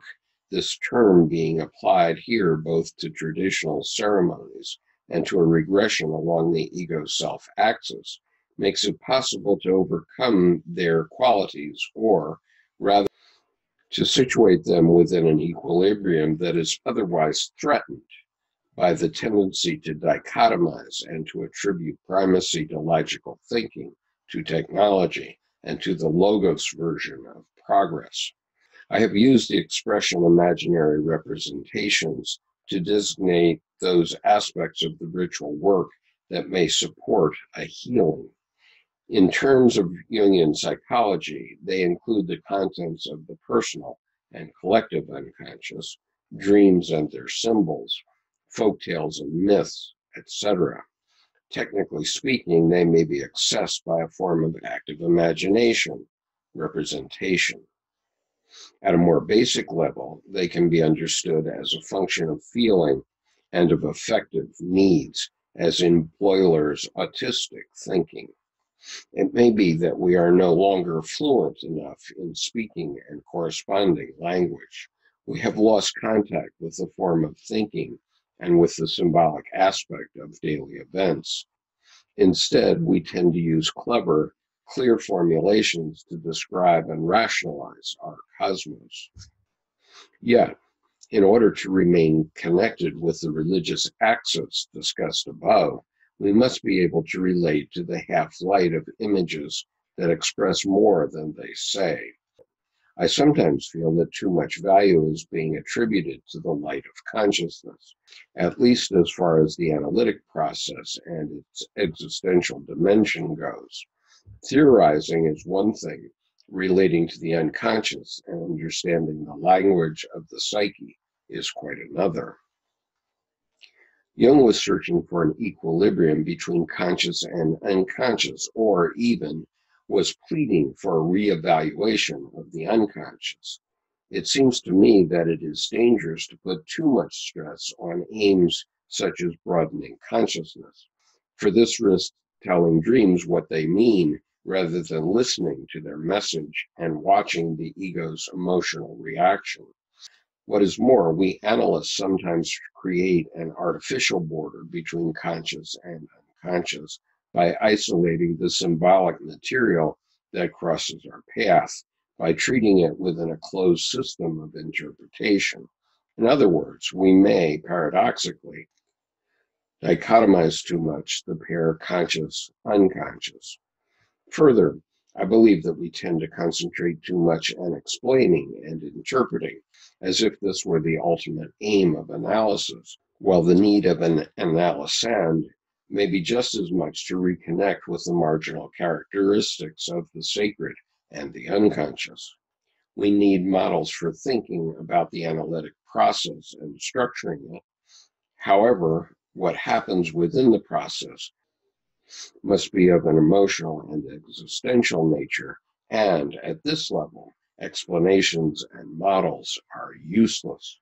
this term being applied here both to traditional ceremonies and to a regression along the ego self axis, makes it possible to overcome their qualities, or rather, to situate them within an equilibrium that is otherwise threatened by the tendency to dichotomize and to attribute primacy to logical thinking, to technology, and to the logos version of progress. I have used the expression imaginary representations to designate those aspects of the ritual work that may support a healing. In terms of Jungian psychology, they include the contents of the personal and collective unconscious, dreams and their symbols, folk tales and myths, etc. Technically speaking, they may be accessed by a form of active imagination, representation. At a more basic level, they can be understood as a function of feeling and of affective needs, as in Bleuler's autistic thinking. It may be that we are no longer fluent enough in speaking and corresponding language. We have lost contact with the form of thinking and with the symbolic aspect of daily events. Instead, we tend to use clever, clear formulations to describe and rationalize our cosmos. Yet, in order to remain connected with the religious axis discussed above, we must be able to relate to the half light of images that express more than they say. I sometimes feel that too much value is being attributed to the light of consciousness, at least as far as the analytic process and its existential dimension goes. Theorizing is one thing, relating to the unconscious and understanding the language of the psyche is quite another. Jung was searching for an equilibrium between conscious and unconscious, or even was pleading for a reevaluation of the unconscious. It seems to me that it is dangerous to put too much stress on aims such as broadening consciousness, for this risks telling dreams what they mean rather than listening to their message and watching the ego's emotional reaction. What is more, we analysts sometimes create an artificial border between conscious and unconscious by isolating the symbolic material that crosses our path, by treating it within a closed system of interpretation. In other words, we may, paradoxically, dichotomize too much the pair conscious unconscious. Further, I believe that we tend to concentrate too much on explaining and interpreting, as if this were the ultimate aim of analysis, while the need of an analysand may be just as much to reconnect with the marginal characteristics of the sacred and the unconscious. We need models for thinking about the analytic process and structuring it. However, what happens within the process must be of an emotional and existential nature, and at this level, explanations and models are useless.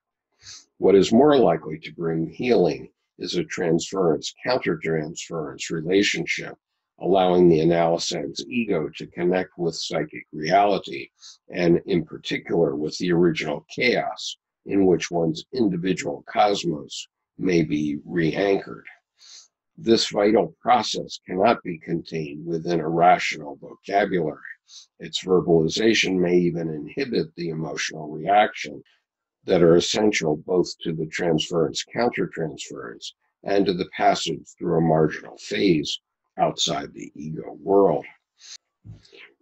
What is more likely to bring healing is a transference countertransference relationship, allowing the analysand's ego to connect with psychic reality, and in particular with the original chaos in which one's individual cosmos may be re anchored. This vital process cannot be contained within a rational vocabulary. Its verbalization may even inhibit the emotional reaction that are essential both to the transference countertransference and to the passage through a marginal phase outside the ego world.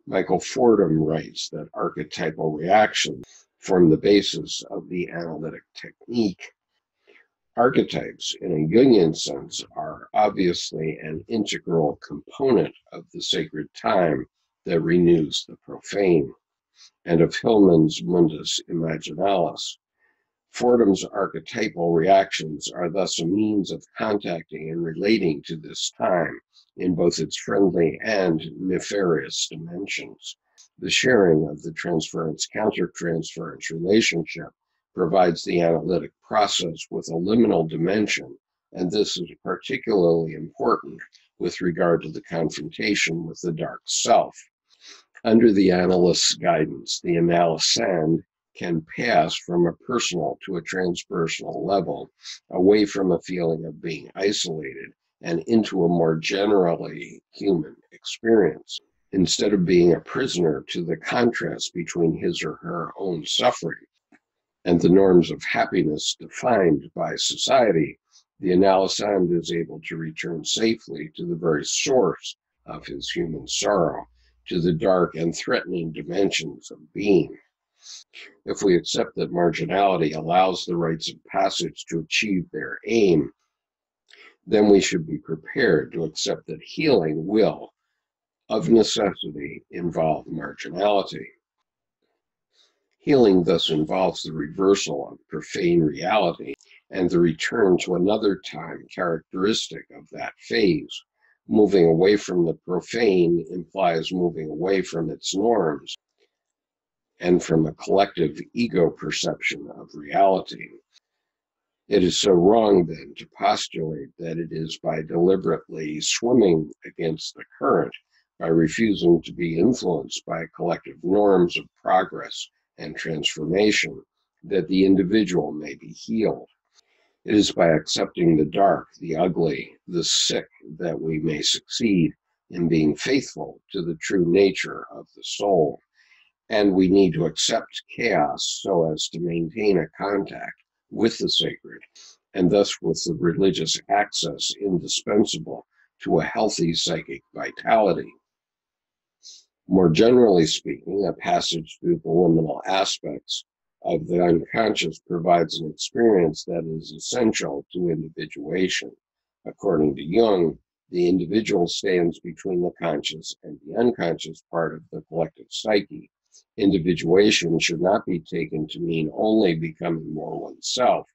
Michael Fordham writes that archetypal reactions form the basis of the analytic technique. Archetypes, in a Jungian sense, are obviously an integral component of the sacred time that renews the profane, and of Hillman's Mundus Imaginalis, Fordham's archetypal reactions are thus a means of contacting and relating to this time in both its friendly and nefarious dimensions. The sharing of the transference countertransference relationship provides the analytic process with a liminal dimension, and this is particularly important with regard to the confrontation with the dark self. Under the analyst's guidance, the analysand can pass from a personal to a transpersonal level, away from a feeling of being isolated and into a more generally human experience. Instead of being a prisoner to the contrast between his or her own suffering and the norms of happiness defined by society, the analysand is able to return safely to the very source of his human sorrow, to the dark and threatening dimensions of being. If we accept that marginality allows the rites of passage to achieve their aim, then we should be prepared to accept that healing will, of necessity, involve marginality. Healing thus involves the reversal of profane reality and the return to another time characteristic of that phase. Moving away from the profane implies moving away from its norms and from a collective ego perception of reality. It is so wrong then to postulate that it is by deliberately swimming against the current, by refusing to be influenced by collective norms of progress and transformation, that the individual may be healed. It is by accepting the dark, the ugly, the sick that we may succeed in being faithful to the true nature of the soul. And we need to accept chaos so as to maintain a contact with the sacred and thus with the religious axis indispensable to a healthy psychic vitality. More generally speaking, a passage through the liminal aspects of the unconscious provides an experience that is essential to individuation. According to Jung, the individual stands between the conscious and the unconscious part of the collective psyche. Individuation should not be taken to mean only becoming more oneself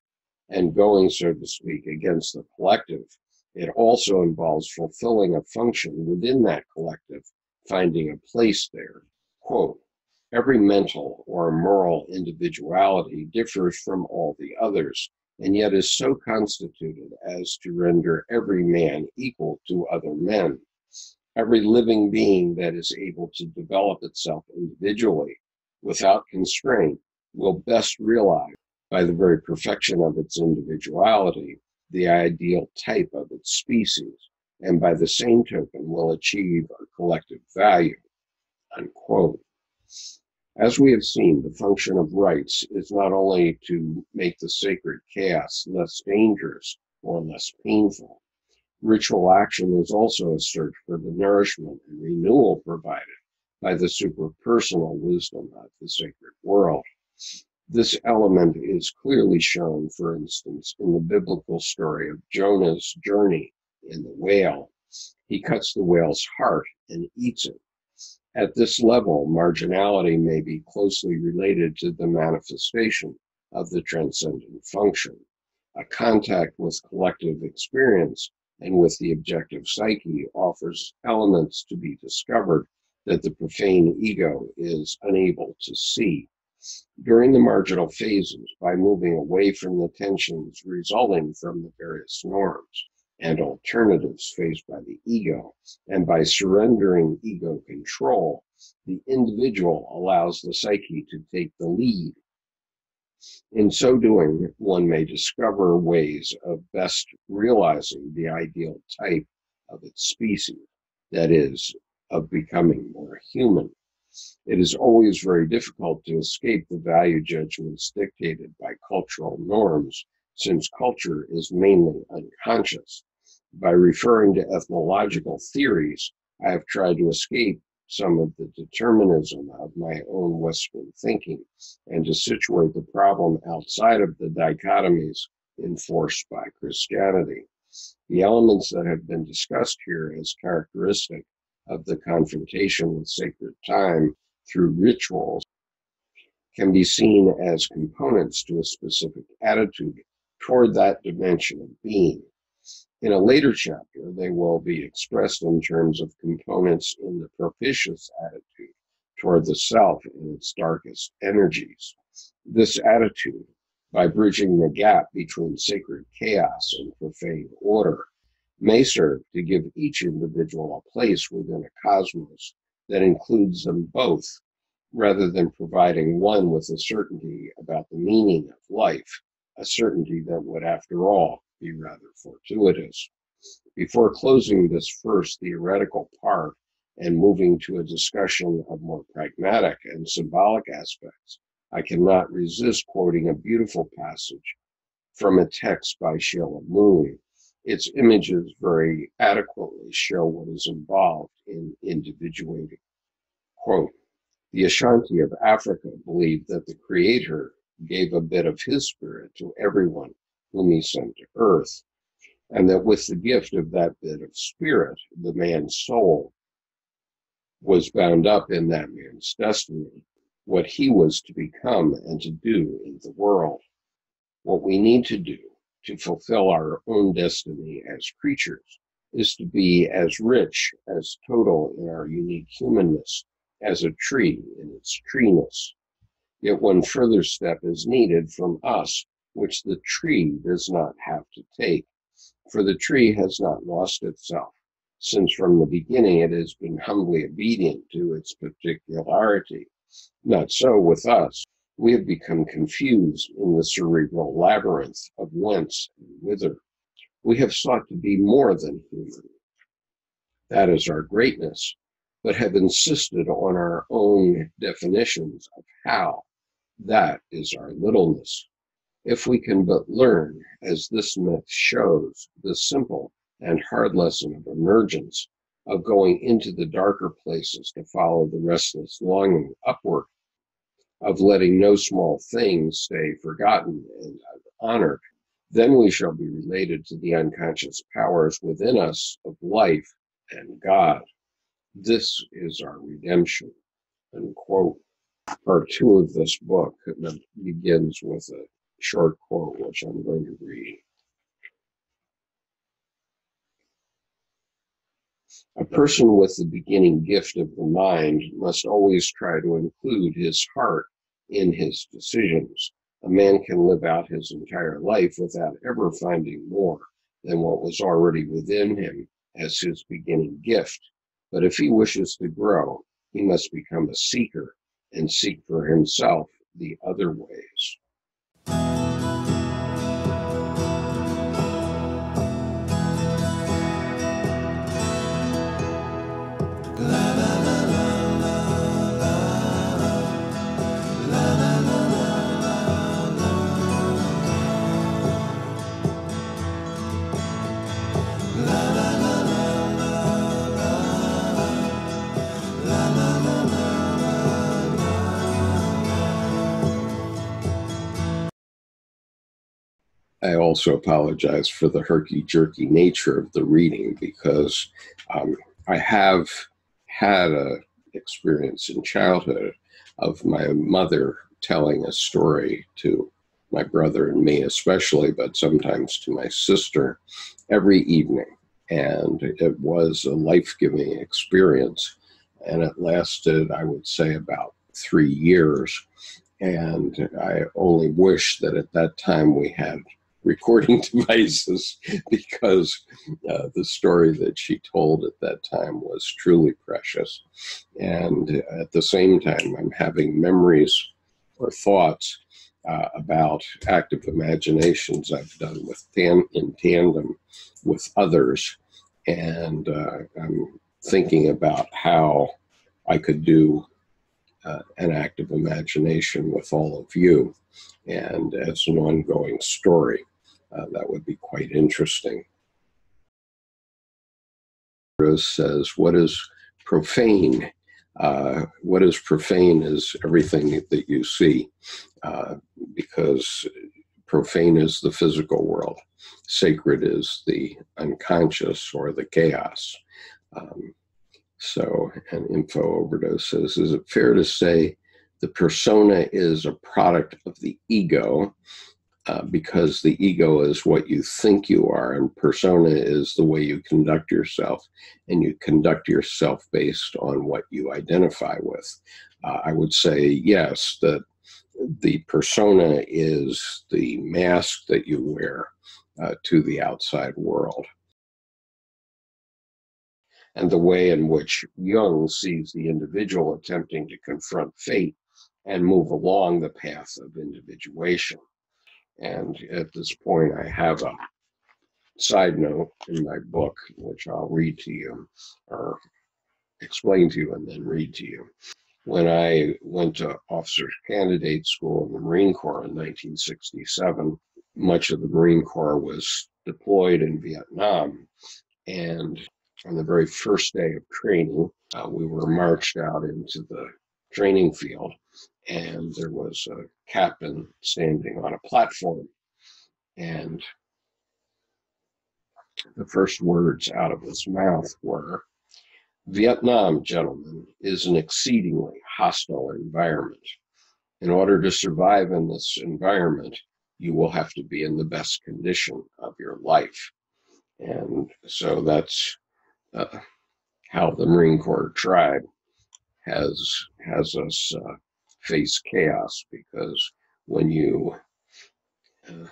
and going, so to speak, against the collective. It also involves fulfilling a function within that collective, finding a place there. Quote, Every mental or moral individuality differs from all the others, and yet is so constituted as to render every man equal to other men. Every living being that is able to develop itself individually without constraint will best realize, by the very perfection of its individuality, the ideal type of its species, and by the same token will achieve a collective value. Unquote. As we have seen, the function of rites is not only to make the sacred chaos less dangerous or less painful. Ritual action is also a search for the nourishment and renewal provided by the superpersonal wisdom of the sacred world. This element is clearly shown, for instance, in the biblical story of Jonah's journey in the whale. He cuts the whale's heart and eats it at this level, marginality may be closely related to the manifestation of the transcendent function. A contact with collective experience and with the objective psyche offers elements to be discovered that the profane ego is unable to see. During the marginal phases, by moving away from the tensions resulting from the various norms, and alternatives faced by the ego. And by surrendering ego control, the individual allows the psyche to take the lead. In so doing, one may discover ways of best realizing the ideal type of its species, that is, of becoming more human. It is always very difficult to escape the value judgments dictated by cultural norms, since culture is mainly unconscious by referring to ethnological theories, I have tried to escape some of the determinism of my own Western thinking and to situate the problem outside of the dichotomies enforced by Christianity. The elements that have been discussed here as characteristic of the confrontation with sacred time through rituals can be seen as components to a specific attitude toward that dimension of being. In a later chapter, they will be expressed in terms of components in the propitious attitude toward the self in its darkest energies. This attitude, by bridging the gap between sacred chaos and profane order, may serve to give each individual a place within a cosmos that includes them both, rather than providing one with a certainty about the meaning of life, a certainty that would, after all, be rather fortuitous. Before closing this first theoretical part and moving to a discussion of more pragmatic and symbolic aspects, I cannot resist quoting a beautiful passage from a text by Sheila Moon. Its images very adequately show what is involved in individuating. Quote, the Ashanti of Africa believed that the Creator gave a bit of His Spirit to everyone whom He sent to earth, and that with the gift of that bit of Spirit, the man's soul was bound up in that man's destiny what he was to become and to do in the world. What we need to do to fulfill our own destiny as creatures is to be as rich, as total in our unique humanness as a tree in its treeness. Yet one further step is needed from us, which the tree does not have to take, for the tree has not lost itself, since from the beginning it has been humbly obedient to its particularity not so with us. We have become confused in the cerebral labyrinth of whence and whither. We have sought to be more than human. That is our greatness, but have insisted on our own definitions of how. That is our littleness. If we can but learn, as this myth shows, the simple and hard lesson of emergence, of going into the darker places to follow the restless longing upward, of letting no small things stay forgotten and honored, then we shall be related to the unconscious powers within us of life and God. This is our redemption. Unquote. Part two of this book begins with a short quote, which I'm going to read. A person with the beginning gift of the mind must always try to include his heart in his decisions. A man can live out his entire life without ever finding more than what was already within him as his beginning gift. But if he wishes to grow, he must become a seeker and seek for himself the other ways. I also apologize for the herky jerky nature of the reading because um, I have had a experience in childhood of my mother telling a story to my brother and me especially, but sometimes to my sister every evening. And it was a life giving experience. And it lasted, I would say, about three years. And I only wish that at that time we had recording devices because uh, the story that she told at that time was truly precious. And at the same time, I'm having memories or thoughts uh, about active imaginations I've done with tan- in tandem with others. And uh, I'm thinking about how I could do uh, an active imagination with all of you and as an ongoing story. Uh, that would be quite interesting. Rose says, What is profane? Uh, what is profane is everything that you see, uh, because profane is the physical world, sacred is the unconscious or the chaos. Um, so, an info overdose says, Is it fair to say the persona is a product of the ego? Uh, because the ego is what you think you are, and persona is the way you conduct yourself, and you conduct yourself based on what you identify with. Uh, I would say yes, that the persona is the mask that you wear uh, to the outside world. And the way in which Jung sees the individual attempting to confront fate and move along the path of individuation. And at this point, I have a side note in my book, which I'll read to you or explain to you and then read to you. When I went to officer candidate school in the Marine Corps in 1967, much of the Marine Corps was deployed in Vietnam. And on the very first day of training, uh, we were marched out into the training field, and there was a captain standing on a platform. And the first words out of his mouth were Vietnam, gentlemen, is an exceedingly hostile environment. In order to survive in this environment, you will have to be in the best condition of your life. And so that's uh, how the Marine Corps tribe has has us uh, face chaos because when you uh,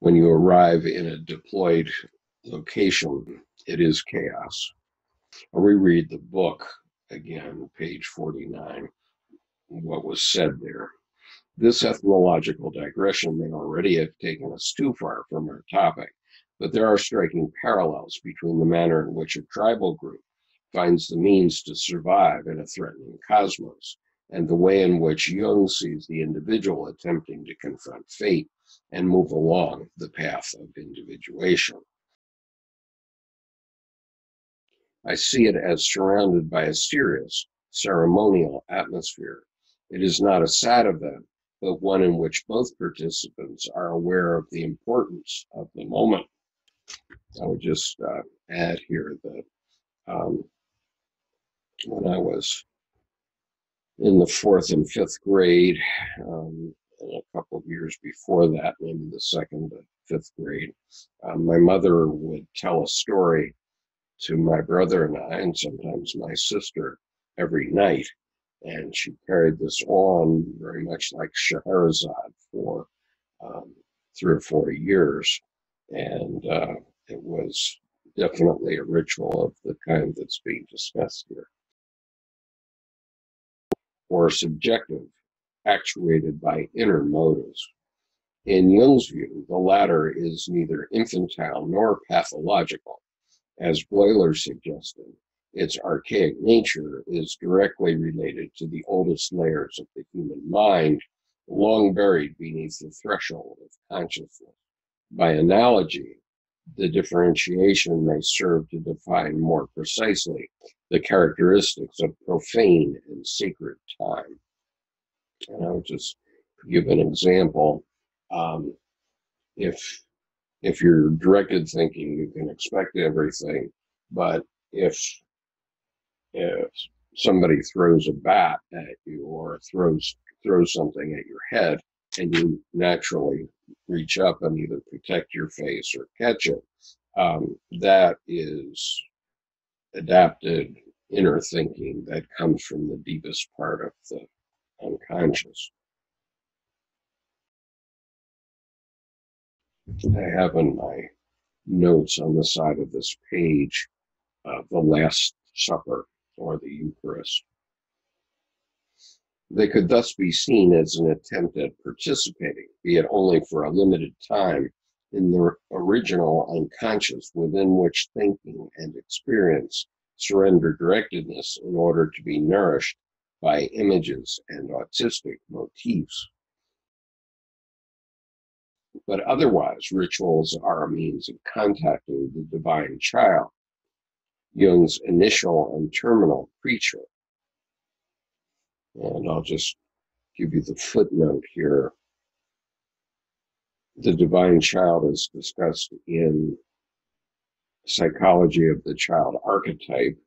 when you arrive in a deployed location, it is chaos. I'll reread the book again, page 49, what was said there. This ethnological digression may already have taken us too far from our topic, but there are striking parallels between the manner in which a tribal group finds the means to survive in a threatening cosmos and the way in which Jung sees the individual attempting to confront fate and move along the path of individuation. I see it as surrounded by a serious, ceremonial atmosphere. It is not a sad event, but one in which both participants are aware of the importance of the moment. I would just uh, add here that um, when I was in the fourth and fifth grade, um, and a couple of years before that, maybe the second to fifth grade, um, my mother would tell a story to my brother and I, and sometimes my sister, every night. And she carried this on very much like Scheherazade for um, three or four years. And uh, it was definitely a ritual of the kind that's being discussed here or subjective, actuated by inner motives. In Jung's view, the latter is neither infantile nor pathological. As Bleuler suggested, its archaic nature is directly related to the oldest layers of the human mind, long buried beneath the threshold of consciousness. By analogy, the differentiation may serve to define more precisely the characteristics of profane and sacred time. And I'll just give an example. Um, if if you're directed thinking, you can expect everything, but if if somebody throws a bat at you or throws throws something at your head, and you naturally reach up and either protect your face or catch it, um, that is adapted inner thinking that comes from the deepest part of the unconscious. I have in my notes on the side of this page uh, the Last Supper or the Eucharist. They could thus be seen as an attempt at participating, be it only for a limited time, in the original unconscious within which thinking and experience surrender directedness in order to be nourished by images and autistic motifs. But otherwise, rituals are a means of contacting the divine child, Jung's initial and terminal creature. And I'll just give you the footnote here. The divine child is discussed in Psychology of the Child Archetype,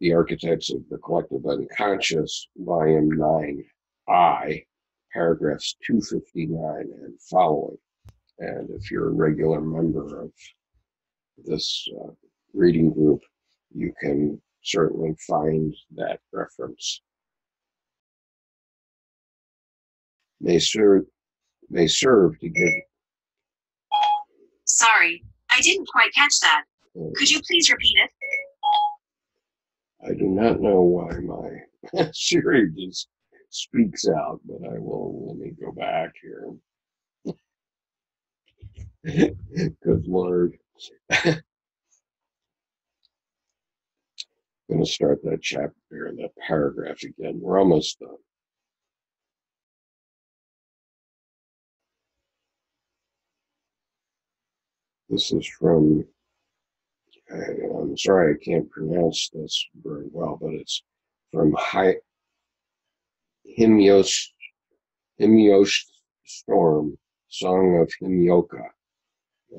The Archetypes of the Collective Unconscious, Volume 9I, paragraphs 259 and following. And if you're a regular member of this uh, reading group, you can certainly find that reference. May serve may serve to give. Sorry, I didn't quite catch that. uh, Could you please repeat it? I do not know why my Siri just speaks out, but I will. Let me go back here. Good Lord. I'm going to start that chapter, that paragraph again. We're almost done. This is from, I, I'm sorry, I can't pronounce this very well, but it's from Hi, Himios, Himios Storm, Song of Himioka.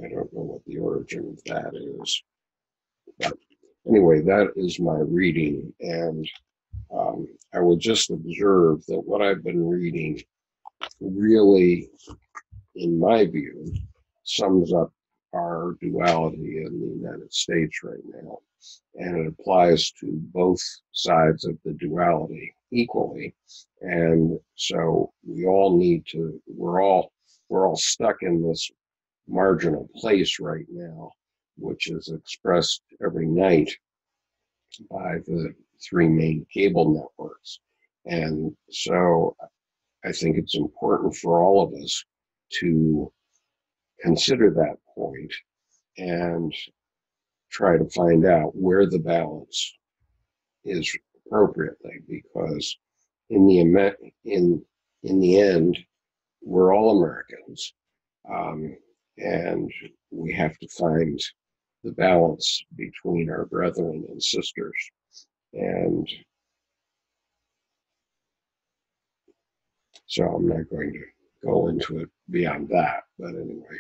I don't know what the origin of that is. But anyway, that is my reading. And um, I will just observe that what I've been reading really, in my view, sums up our duality in the United States right now. And it applies to both sides of the duality equally. And so we all need to, we're all, we're all stuck in this marginal place right now, which is expressed every night by the three main cable networks. And so I think it's important for all of us to consider that point and try to find out where the balance is appropriately because in the in in the end we're all Americans um, and we have to find the balance between our brethren and sisters. And so I'm not going to go into it beyond that but anyway